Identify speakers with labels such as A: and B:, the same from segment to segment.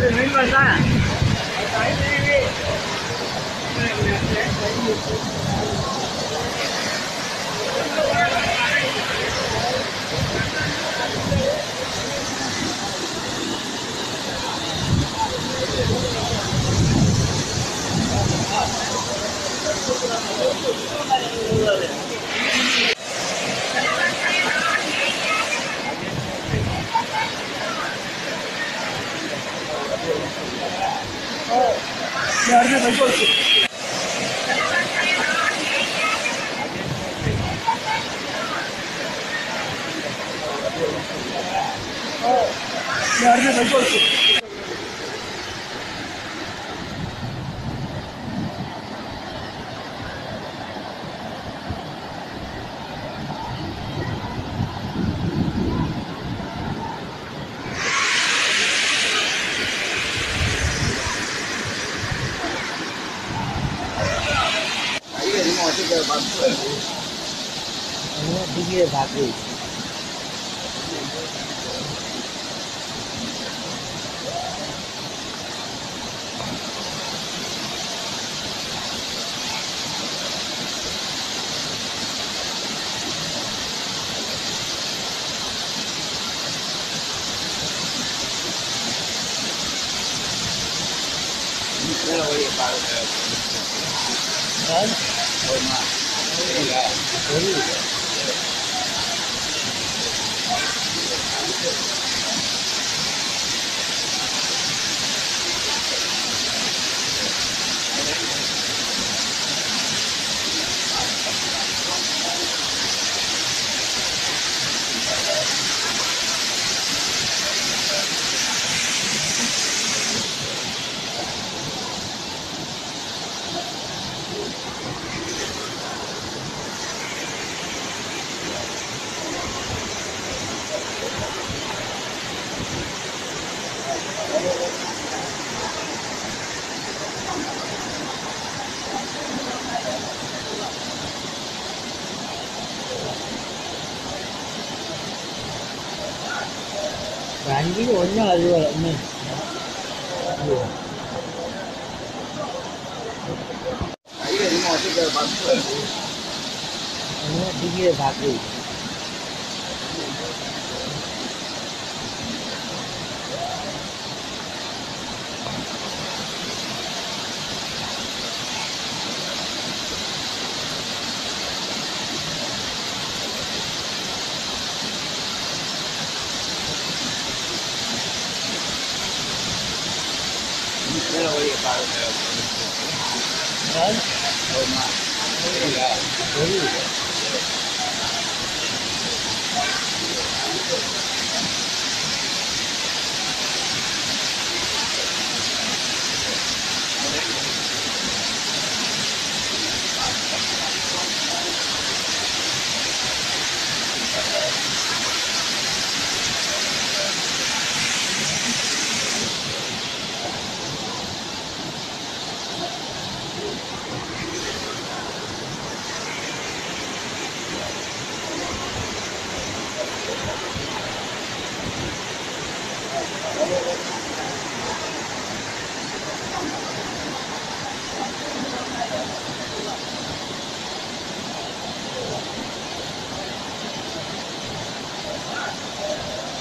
A: Thank you. Yardım et olsun. Yardım et olsun. ভাগে
B: rồi vào đấy rồi mà đấy là
A: đấy Ini orangnya juga lah ni. Yeah. ডিঙিয়ে ভাগি Thank you.
B: まあ、それが、
A: どういう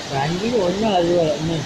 A: വണ്ടി ഒന്നും അതുപോലെ തന്നെ